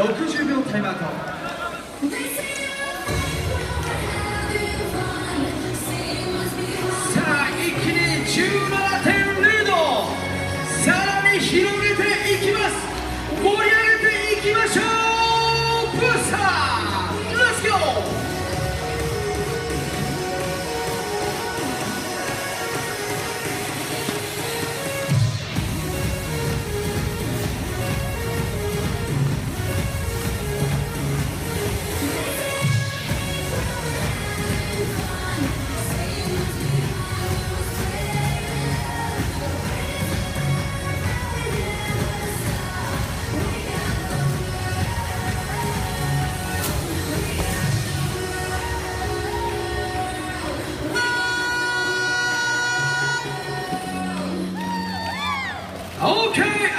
60秒タイムアウト。さあ、一気に17.0度さらに広い Okay,